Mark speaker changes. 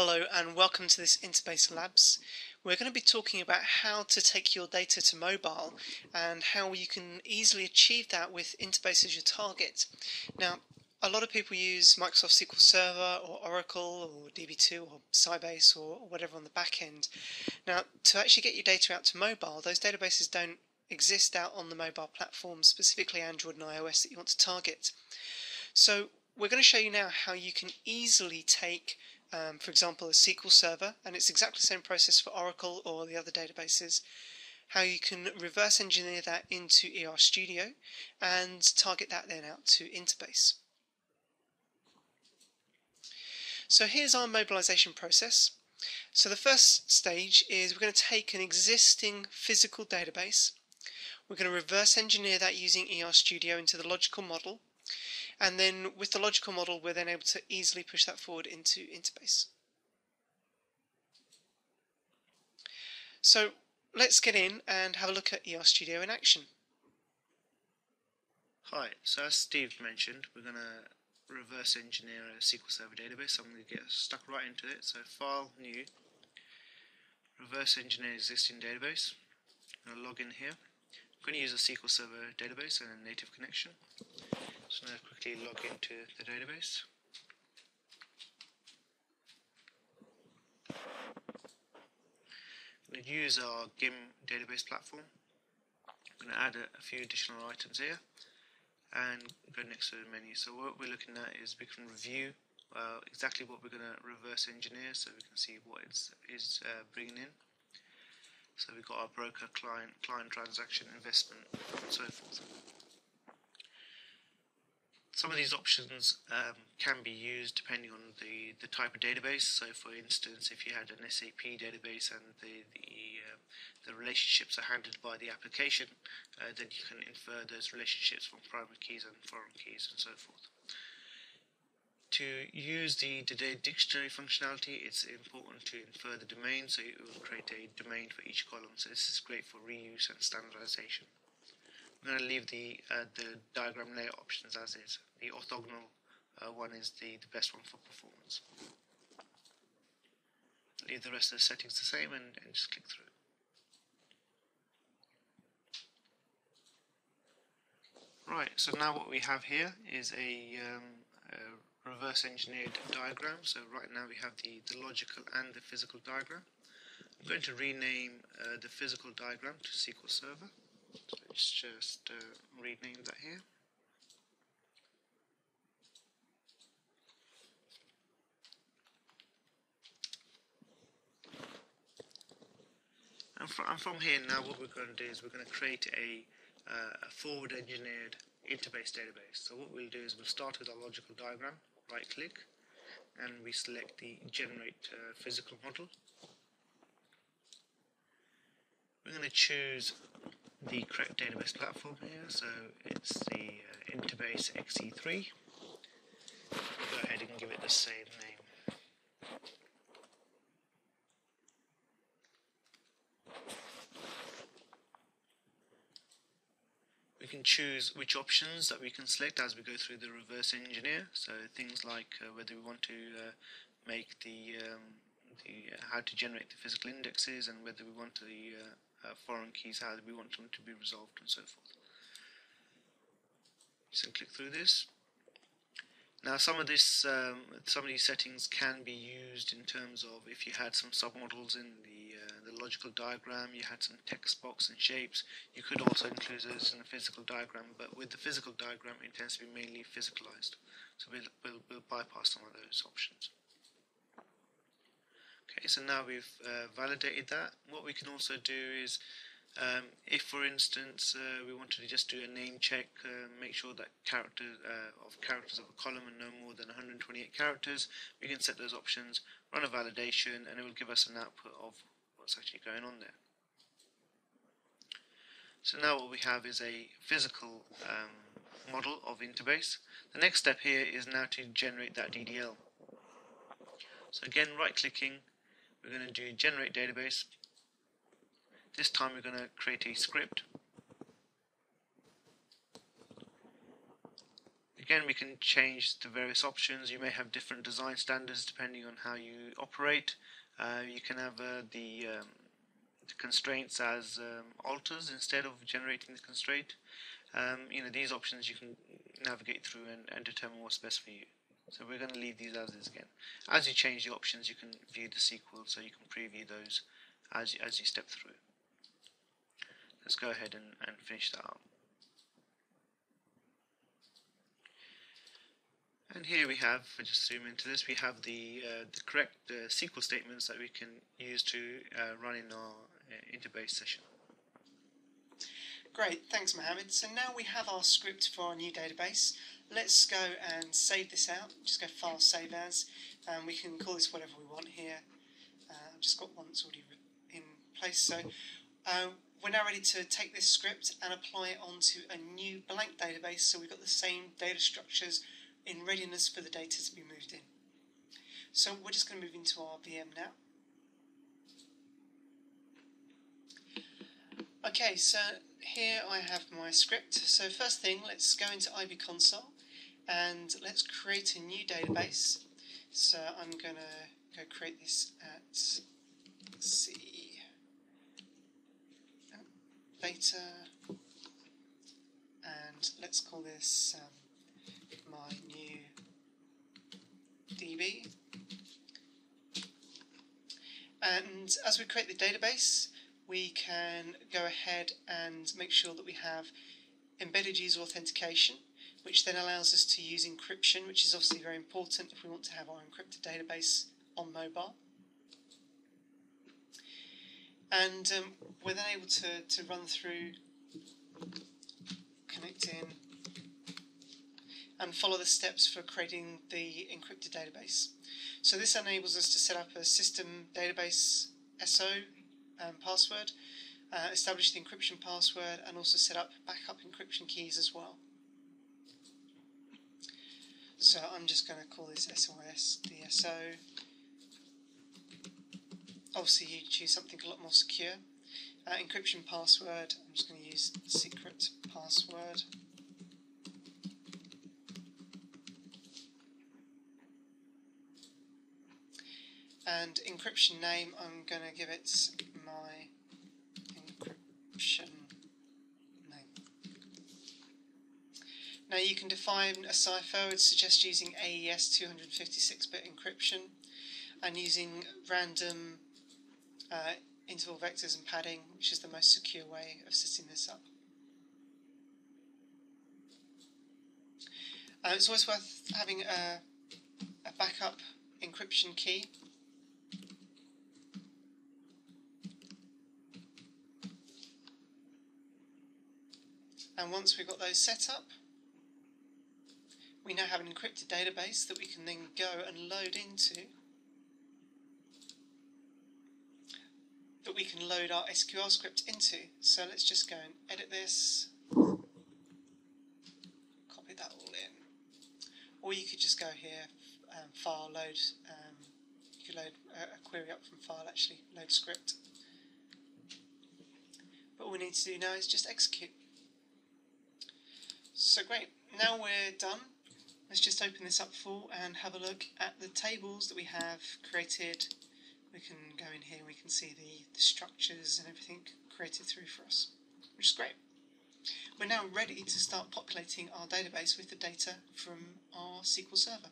Speaker 1: Hello and welcome to this Interbase Labs. We're going to be talking about how to take your data to mobile and how you can easily achieve that with Interbase as your target. Now, a lot of people use Microsoft SQL Server or Oracle or DB2 or Sybase or whatever on the back end. Now, to actually get your data out to mobile, those databases don't exist out on the mobile platform, specifically Android and iOS that you want to target. So we're going to show you now how you can easily take um, for example, a SQL Server, and it's exactly the same process for Oracle or the other databases, how you can reverse engineer that into ER Studio and target that then out to Interbase. So here's our mobilization process. So the first stage is we're going to take an existing physical database, we're going to reverse engineer that using ER Studio into the logical model, and then with the logical model we're then able to easily push that forward into Interbase. So let's get in and have a look at ER Studio in action.
Speaker 2: Hi, so as Steve mentioned, we're going to reverse engineer a SQL Server database. I'm going to get stuck right into it. So File, New, reverse engineer existing database. I'm going to log in here. I'm going to use a SQL Server database and a native connection. So now quickly log into the database. I'm going to use our GIM database platform. I'm going to add a, a few additional items here and go next to the menu. So what we're looking at is we can review uh, exactly what we're going to reverse engineer so we can see what it's is uh, bringing in. So we've got our broker, client, client transaction, investment, and so forth. Some of these options um, can be used depending on the, the type of database. So, for instance, if you had an SAP database and the the, uh, the relationships are handled by the application, uh, then you can infer those relationships from primary keys and foreign keys and so forth. To use the, dictionary functionality, it's important to infer the domain, so it will create a domain for each column. So this is great for reuse and standardization. I'm going to leave the uh, the diagram layer options as is. The orthogonal uh, one is the, the best one for performance. Leave the rest of the settings the same and, and just click through. Right, so now what we have here is a, um, a reverse engineered diagram. So right now we have the, the logical and the physical diagram. I'm going to rename uh, the physical diagram to SQL Server. So let's just uh, rename that here. And, and from here now what we're going to do is we're going to create a, uh, a forward engineered interbase database. So what we'll do is we'll start with our logical diagram, right click, and we select the generate uh, physical model. We're going to choose the correct database platform here, so it's the uh, Interbase XE3. Go ahead and give it the same name. We can choose which options that we can select as we go through the reverse engineer, so things like uh, whether we want to uh, make the, um, the uh, how to generate the physical indexes and whether we want the uh, uh, foreign keys, how we want them to be resolved and so forth. So click through this. Now some of this, um, some of these settings can be used in terms of if you had some submodels in the the logical diagram, you had some text box and shapes, you could also include those in the physical diagram, but with the physical diagram it tends to be mainly physicalized, so we'll, we'll, we'll bypass some of those options. Okay, so now we've uh, validated that. What we can also do is, um, if for instance uh, we wanted to just do a name check, uh, make sure that character uh, of characters of a column are no more than 128 characters, we can set those options, run a validation, and it will give us an output of what's actually going on there. So now what we have is a physical um, model of Interbase. The next step here is now to generate that DDL. So again, right clicking, we're going to do generate database. This time we're going to create a script. Again, we can change the various options. You may have different design standards depending on how you operate. Uh, you can have uh, the, um, the, constraints as um, alters instead of generating the constraint. Um, you know, these options you can navigate through and, and determine what's best for you. So we're going to leave these as is again. As you change the options, you can view the SQL, so you can preview those as, as you step through. Let's go ahead and, and finish that up. And here we have, if I just zoom into this, we have the, uh, the correct uh, SQL statements that we can use to uh, run in our uh, interbase session.
Speaker 1: Great, thanks Mohammed. So now we have our script for our new database. Let's go and save this out. Just go File, Save As, and we can call this whatever we want here. Uh, I've just got one that's already in place. So uh, we're now ready to take this script and apply it onto a new blank database so we've got the same data structures in readiness for the data to be moved in. So we're just going to move into our VM now. Okay, so here I have my script. So first thing, let's go into IB console and let's create a new database. So I'm going to go create this at C data and let's call this um, my new DB. And as we create the database, we can go ahead and make sure that we have embedded user authentication, which then allows us to use encryption, which is obviously very important if we want to have our encrypted database on mobile. And um, we're then able to, to run through connecting and follow the steps for creating the encrypted database. So this enables us to set up a system database SO um, password, uh, establish the encryption password, and also set up backup encryption keys as well. So I'm just going to call this SOS DSO. Obviously, you choose something a lot more secure. Uh, encryption password, I'm just going to use secret password. And encryption name I'm going to give it my encryption name. Now you can define a cipher, I would suggest using AES 256-bit encryption and using random uh, interval vectors and padding, which is the most secure way of setting this up. Uh, it's always worth having a, a backup encryption key And once we've got those set up, we now have an encrypted database that we can then go and load into that we can load our SQL script into. So let's just go and edit this, copy that all in. Or you could just go here, um, file, load, um, you could load a, query up from file actually, load script. But all we need to do now is just execute. So great, now we're done. Let's just open this up full and have a look at the tables that we have created. We can go in here, we can see the, the structures and everything created through for us, which is great. We're now ready to start populating our database with the data from our SQL Server.